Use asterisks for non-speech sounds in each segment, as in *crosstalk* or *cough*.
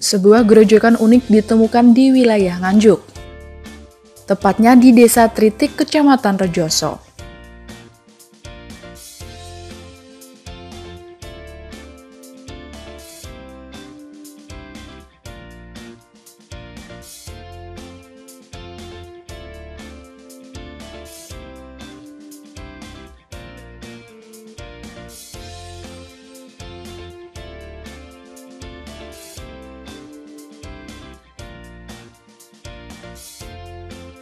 Sebuah gerojokan unik ditemukan di wilayah Nganjuk. Tepatnya di Desa Tritik, Kecamatan Rejoso.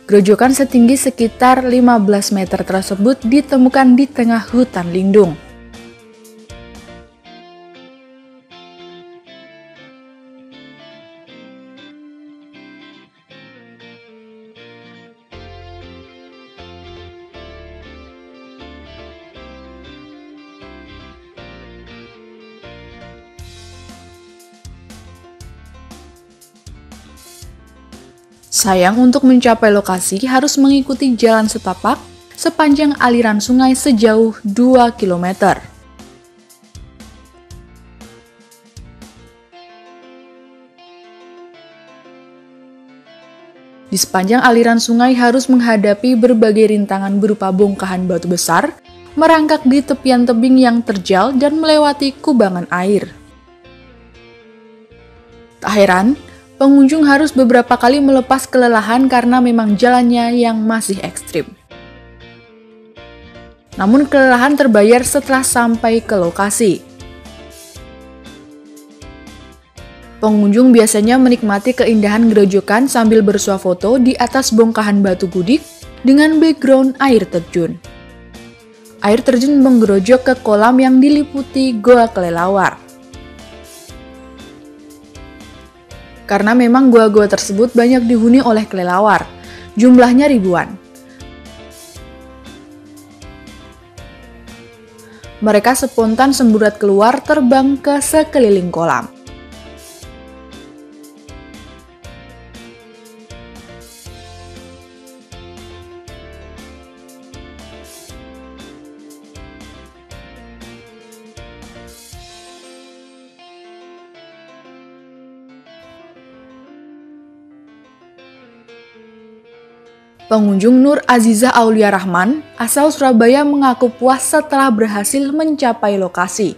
Gerojokan setinggi sekitar 15 meter tersebut ditemukan di tengah hutan lindung. Sayang untuk mencapai lokasi harus mengikuti jalan setapak sepanjang aliran sungai sejauh 2 km. Di sepanjang aliran sungai harus menghadapi berbagai rintangan berupa bongkahan batu besar, merangkak di tepian tebing yang terjal dan melewati kubangan air. Tak heran, pengunjung harus beberapa kali melepas kelelahan karena memang jalannya yang masih ekstrim. Namun kelelahan terbayar setelah sampai ke lokasi. Pengunjung biasanya menikmati keindahan gerojokan sambil bersuah foto di atas bongkahan batu gudik dengan background air terjun. Air terjun menggerojok ke kolam yang diliputi goa kelelawar. Karena memang gua-gua tersebut banyak dihuni oleh kelelawar, jumlahnya ribuan. Mereka spontan semburat keluar terbang ke sekeliling kolam. Pengunjung Nur Aziza Aulia Rahman asal Surabaya mengaku puas setelah berhasil mencapai lokasi.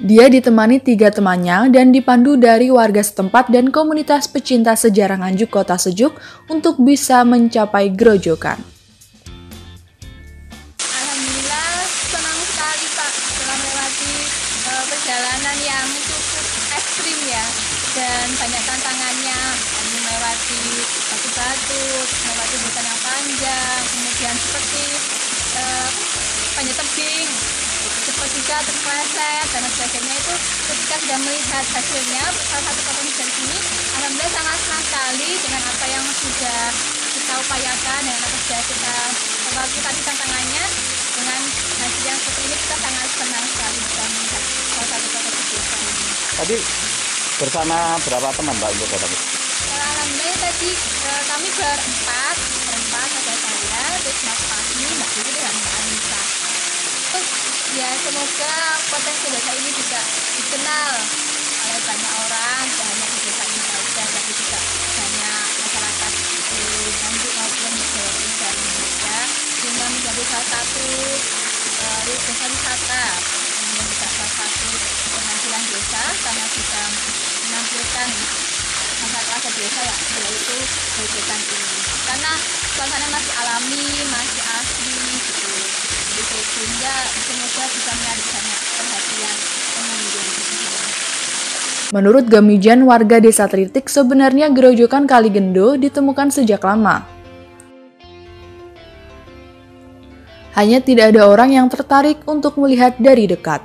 Dia ditemani tiga temannya dan dipandu dari warga setempat dan komunitas pecinta sejarah Nganjuk Kota Sejuk untuk bisa mencapai gerojokan. Alhamdulillah senang sekali Pak setelah melewati uh, perjalanan yang cukup ekstrim ya dan banyak tantangannya. Melewati batu-batu, melewati hutan yang panjang, kemudian seperti uh, panjat tebing, seperti terpleset dan sebagainya. Itu ketika sudah melihat hasilnya salah satu foto di sini alhamdulillah sangat senang sekali dengan apa yang sudah kita upayakan dan apa sudah kita lewati tantangannya. Dengan hasil yang seperti ini kita sangat senang Tadi bersama berapa teman Mbak untuk datang? alhamdulillah tadi uh, kami berempat berempat ada saya terus Mas Fahmi Mbak Didi dan Mbak Anissa terus ya semoga potensi desa ini juga dikenal oleh banyak orang tidak hanya di desa ini saja tapi juga banyak masyarakat di Nganjuk maupun di Jawa Timur dan Indonesia sehingga menjadi salah satu uh, desa wisata menampilkan masa desa ya yaitu kegiatan ini karena suasana masih alami masih asli gitu gitu sehingga semoga bisa menarik banyak perhatian pengunjung Menurut Gamijan, warga desa Tritik, sebenarnya gerojokan Kali Gendo ditemukan sejak lama. Hanya tidak ada orang yang tertarik untuk melihat dari dekat.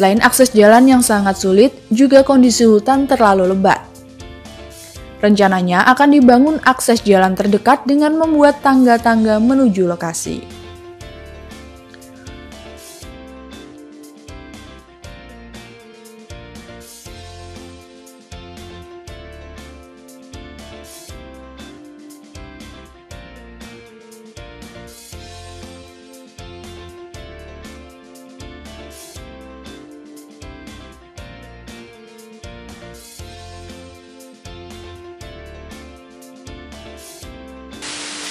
Selain akses jalan yang sangat sulit, juga kondisi hutan terlalu lebat. Rencananya akan dibangun akses jalan terdekat dengan membuat tangga-tangga menuju lokasi.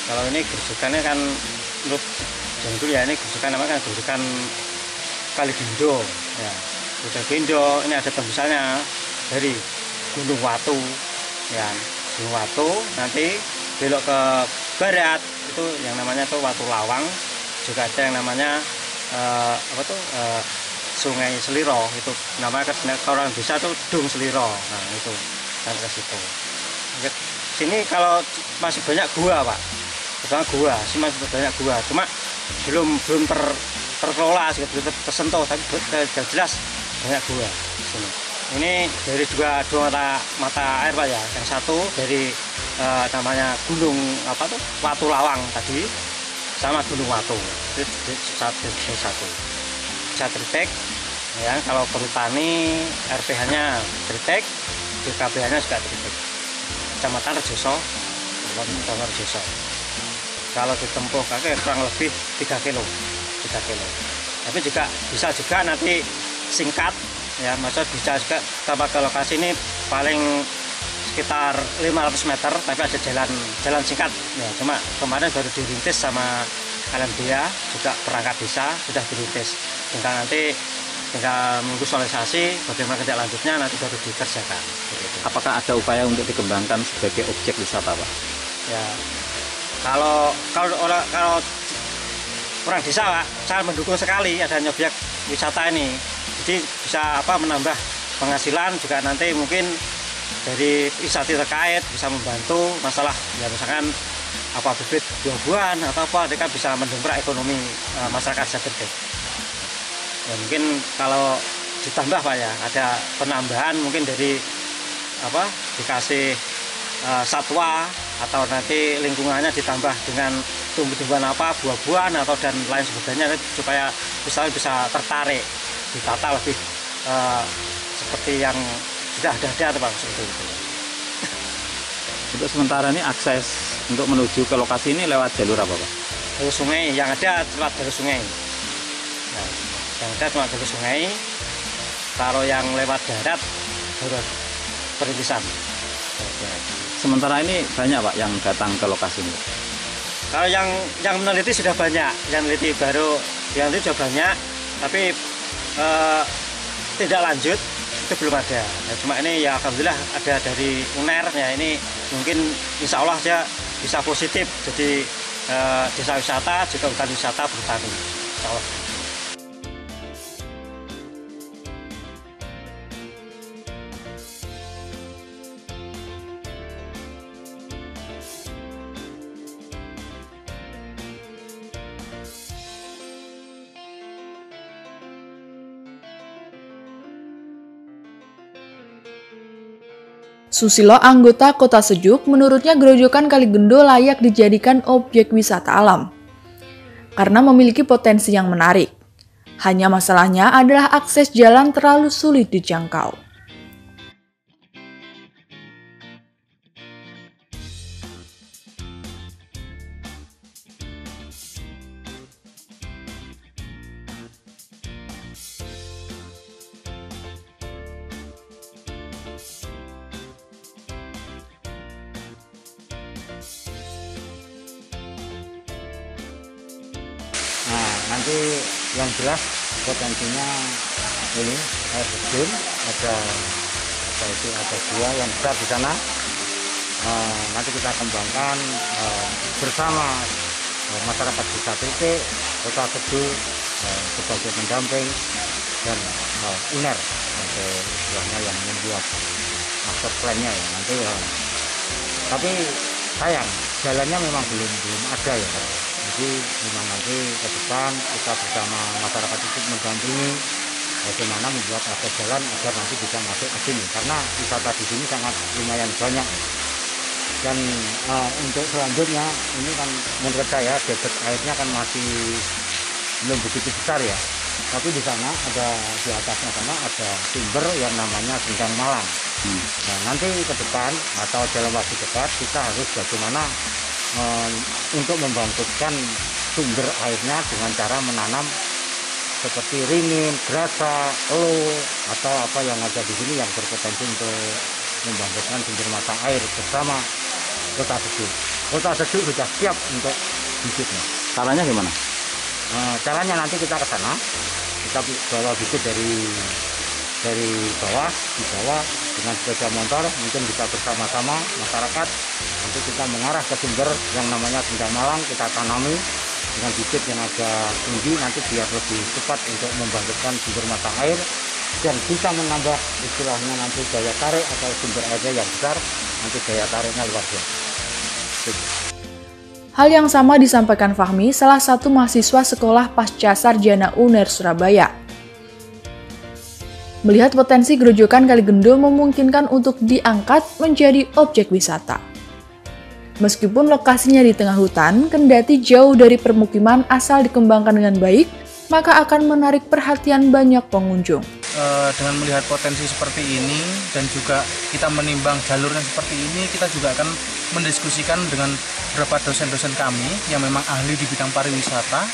Kalau ini gerujukannya kan menurut Jangkul ya ini gerujukan namanya kan gerujukan Kali Gindo ya Gerujukan Gindo ini ada tembusannya dari Gunung Watu. Ya Gunung Watu nanti belok ke barat itu yang namanya tuh Watu Lawang. Juga ada yang namanya eh, apa tuh eh, Sungai Seliro. Itu namanya kalau orang bisa tuh Dung Seliro. Nah itu kan ke situ. Sini kalau masih banyak gua pak pertama gua sih masih banyak gua. Cuma belum belum ter terkelola sih belum ter- tersentuh. Tapi sudah jelas banyak gua sini. Ini dari dua dua mata mata air pak ya. Yang satu dari eh, namanya gunung apa tuh? Watu Lawang tadi sama Gunung Watu. Itu satu satu. Bisa tritek ya. Kalau perhutani RPH nya tritek DKPH nya juga tritek Kecamatan Rejoso Kecamatan Rejoso kalau ditempuh kaki kurang lebih 3 kilo 3 kilo tapi juga bisa juga nanti singkat ya maksud bisa juga tanpa ke lokasi ini paling sekitar 500 meter tapi ada jalan jalan singkat ya cuma kemarin baru dirintis sama LMDA juga perangkat desa sudah dirintis tinggal nanti tinggal menunggu sosialisasi bagaimana kerja lanjutnya nanti baru dikerjakan. Apakah ada upaya untuk dikembangkan sebagai objek wisata, Pak? ya kalau kalau orang kalau orang desa Pak, saya mendukung sekali adanya objek wisata ini. Jadi bisa apa menambah penghasilan juga nanti mungkin dari wisata terkait bisa membantu masalah ya misalkan apa bibit buah-buahan atau apa mereka bisa mendongkrak ekonomi eh, masyarakat Jakarta ya mungkin kalau ditambah pak ya ada penambahan mungkin dari apa dikasih eh, satwa atau nanti lingkungannya ditambah dengan tumbuh-tumbuhan apa buah-buahan atau dan lain sebagainya supaya bisa bisa tertarik ditata lebih eh, seperti yang sudah ada ada tuh bang seperti itu. *laughs* Untuk sementara ini akses untuk menuju ke lokasi ini lewat jalur apa, Pak? jalur sungai yang ada lewat jalur sungai. Nah, yang ada cuma jalur sungai kalau yang lewat darat baru perintisan Sementara ini banyak, Pak, yang datang ke lokasi ini. Kalau yang yang meneliti sudah banyak, yang meneliti baru yang itu sudah banyak, tapi eh, tidak lanjut itu belum ada. Nah, cuma ini ya alhamdulillah ada dari UNER ya ini mungkin insya Allah dia bisa positif jadi eh, desa wisata juga hutan wisata bertani. Insya Allah. Susilo, anggota Kota Sejuk, menurutnya gerojokan Kaligendo layak dijadikan objek wisata alam karena memiliki potensi yang menarik. Hanya masalahnya adalah akses jalan terlalu sulit dijangkau. Nanti yang jelas potensinya ini air terjun ada apa itu ada dua yang besar di sana. Eh, nanti kita kembangkan eh, bersama eh, masyarakat desa titik, kota tebu eh, sebagai pendamping dan eh, UNER sebagai istilahnya yang membuat master plan-nya ya nanti ya. Tapi sayang jalannya memang belum belum ada ya. Jadi memang nanti ke depan kita bersama masyarakat itu mendampingi bagaimana membuat akses jalan agar nanti bisa masuk ke sini. Karena wisata di sini sangat lumayan banyak. Dan eh, untuk selanjutnya ini kan menurut saya debit airnya kan masih belum begitu besar ya. Tapi di sana ada di atasnya sana ada sumber yang namanya Singkang Malang Hmm. Nah, nanti ke depan atau dalam waktu dekat kita harus bagaimana eh, untuk membangkitkan sumber airnya dengan cara menanam seperti ringin, gerasa, elo atau apa yang ada di sini yang berpotensi untuk membangkitkan sumber mata air bersama kota Tebu. kota sejuk sudah siap untuk bibitnya. Caranya gimana? Nah, caranya nanti kita ke sana, kita bawa bibit dari dari bawah, di bawah dengan sepeda motor, mungkin bisa bersama-sama masyarakat. Nanti kita mengarah ke sumber yang namanya Sindang Malang, kita tanami dengan bibit yang agak tinggi, nanti biar lebih cepat untuk membangkitkan sumber mata air dan bisa menambah istilahnya nanti daya tarik atau sumber airnya yang besar, nanti daya tariknya luar biasa. Hal yang sama disampaikan Fahmi, salah satu mahasiswa sekolah pasca sarjana UNER Surabaya. Melihat potensi gerojokan Kaligendo memungkinkan untuk diangkat menjadi objek wisata. Meskipun lokasinya di tengah hutan, kendati jauh dari permukiman asal dikembangkan dengan baik, maka akan menarik perhatian banyak pengunjung. Eh, dengan melihat potensi seperti ini dan juga kita menimbang jalur yang seperti ini, kita juga akan mendiskusikan dengan beberapa dosen-dosen kami yang memang ahli di bidang pariwisata.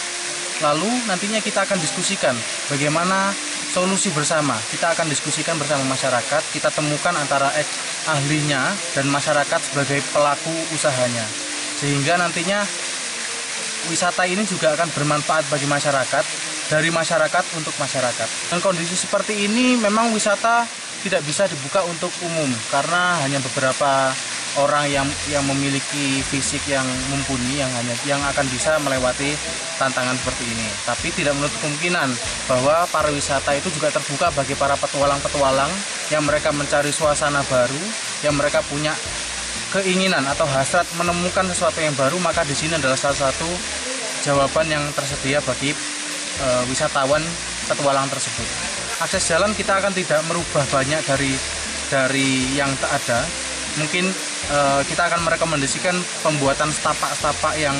Lalu nantinya kita akan diskusikan bagaimana solusi bersama. Kita akan diskusikan bersama masyarakat, kita temukan antara ahlinya dan masyarakat sebagai pelaku usahanya. Sehingga nantinya wisata ini juga akan bermanfaat bagi masyarakat, dari masyarakat untuk masyarakat. Dan kondisi seperti ini memang wisata tidak bisa dibuka untuk umum karena hanya beberapa orang yang yang memiliki fisik yang mumpuni yang hanya yang akan bisa melewati tantangan seperti ini. Tapi tidak menutup kemungkinan bahwa pariwisata itu juga terbuka bagi para petualang-petualang yang mereka mencari suasana baru, yang mereka punya keinginan atau hasrat menemukan sesuatu yang baru, maka di sini adalah salah satu jawaban yang tersedia bagi e, wisatawan petualang tersebut. Akses jalan kita akan tidak merubah banyak dari dari yang tak ada. Mungkin e, kita akan merekomendasikan pembuatan setapak-setapak yang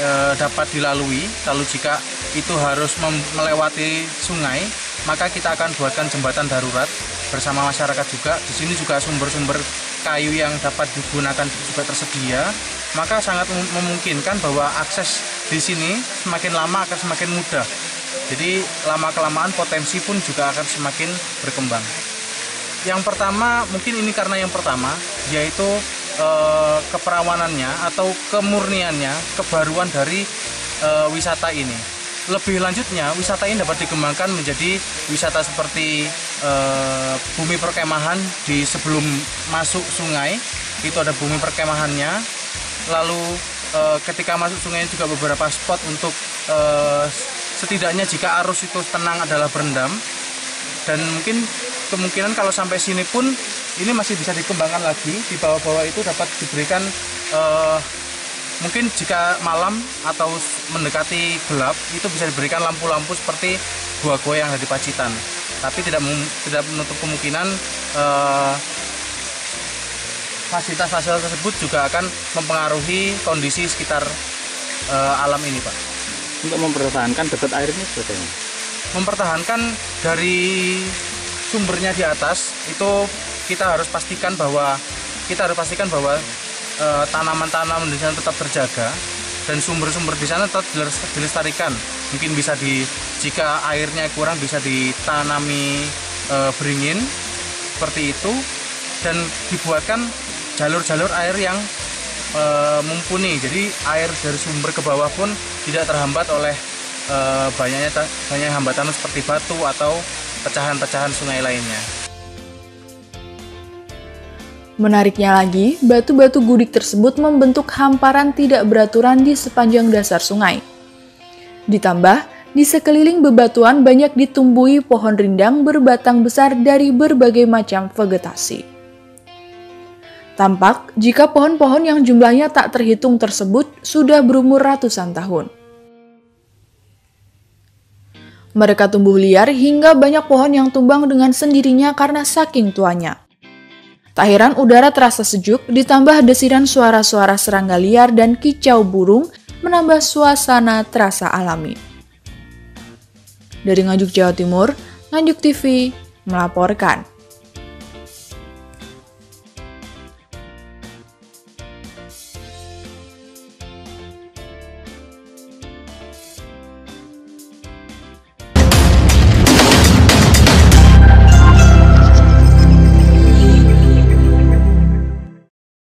e, dapat dilalui. Lalu jika itu harus melewati sungai, maka kita akan buatkan jembatan darurat bersama masyarakat juga. Di sini juga sumber-sumber kayu yang dapat digunakan juga tersedia. Maka sangat memungkinkan bahwa akses di sini semakin lama akan semakin mudah jadi lama kelamaan potensi pun juga akan semakin berkembang. Yang pertama mungkin ini karena yang pertama yaitu e, keperawanannya atau kemurniannya, kebaruan dari e, wisata ini. Lebih lanjutnya, wisata ini dapat dikembangkan menjadi wisata seperti e, bumi perkemahan di sebelum masuk sungai. Itu ada bumi perkemahannya. Lalu e, ketika masuk sungai juga beberapa spot untuk e, setidaknya jika arus itu tenang adalah berendam dan mungkin kemungkinan kalau sampai sini pun ini masih bisa dikembangkan lagi. Di bawah-bawah itu dapat diberikan uh, mungkin jika malam atau mendekati gelap itu bisa diberikan lampu-lampu seperti gua-gua yang ada di Pacitan. Tapi tidak tidak menutup kemungkinan uh, fasilitas-fasilitas tersebut juga akan mempengaruhi kondisi sekitar uh, alam ini Pak. Untuk mempertahankan debit air ini sebetulnya? Mempertahankan dari sumbernya di atas itu kita harus pastikan bahwa kita harus pastikan bahwa tanaman tanaman-tanaman di sana tetap terjaga dan sumber-sumber di sana tetap dilestarikan. Mungkin bisa di jika airnya kurang bisa ditanami e, beringin seperti itu dan dibuatkan jalur-jalur air yang e, mumpuni. Jadi air dari sumber ke bawah pun tidak terhambat oleh e, banyaknya banyak hambatan seperti batu atau pecahan-pecahan sungai lainnya. Menariknya lagi, batu-batu gudik tersebut membentuk hamparan tidak beraturan di sepanjang dasar sungai. Ditambah, di sekeliling bebatuan banyak ditumbuhi pohon rindang berbatang besar dari berbagai macam vegetasi. Tampak jika pohon-pohon yang jumlahnya tak terhitung tersebut sudah berumur ratusan tahun. Mereka tumbuh liar hingga banyak pohon yang tumbang dengan sendirinya karena saking tuanya. Tak heran udara terasa sejuk ditambah desiran suara-suara serangga liar dan kicau burung menambah suasana terasa alami. Dari Nganjuk Jawa Timur, Nganjuk TV melaporkan.